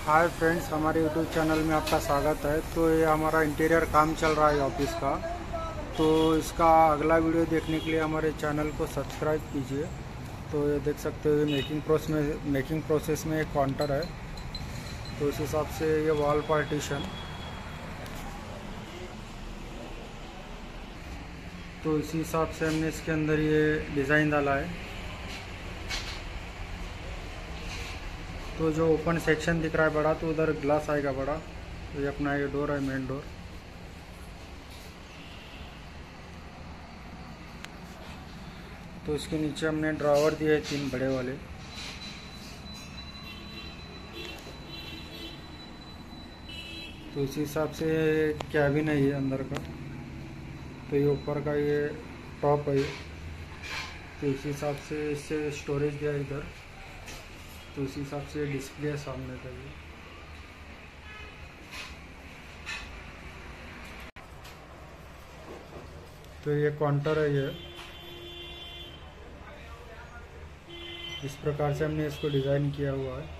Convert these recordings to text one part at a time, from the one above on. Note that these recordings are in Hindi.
हाय फ्रेंड्स हमारे यूट्यूब चैनल में आपका स्वागत है। तो ये हमारा इंटीरियर काम चल रहा है ऑफ़िस का। तो इसका अगला वीडियो देखने के लिए हमारे चैनल को सब्सक्राइब कीजिए। तो ये देख सकते हो मेकिंग प्रोसेस में मेकिंग प्रोसेस में एक काउंटर है। तो इस हिसाब से ये वॉल पार्टीशन तो इसी हिसाब से हमने इसके अंदर ये डिज़ाइन डाला है। तो जो ओपन सेक्शन दिख रहा है बड़ा तो उधर ग्लास आएगा बड़ा। तो ये अपना ये डोर है मेन डोर तो इसके नीचे हमने ड्रावर दिए हैं तीन बड़े वाले। तो इसी हिसाब से कैबिन है ये अंदर का। तो ये ऊपर का ये टॉप है ये। तो इसी हिसाब से इससे स्टोरेज दिया इधर। तो उसी हिसाब से डिस्प्ले सामने का ये। तो ये काउंटर है ये। इस प्रकार से हमने इसको डिज़ाइन किया हुआ है।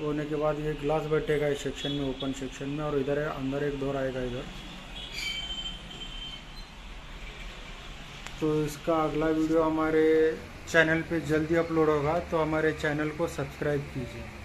होने के बाद ये ग्लास बैठेगा इस सेक्शन में ओपन सेक्शन में और इधर है, अंदर एक डोर आएगा इधर। तो इसका अगला वीडियो हमारे चैनल पे जल्दी अपलोड होगा तो हमारे चैनल को सब्सक्राइब कीजिए।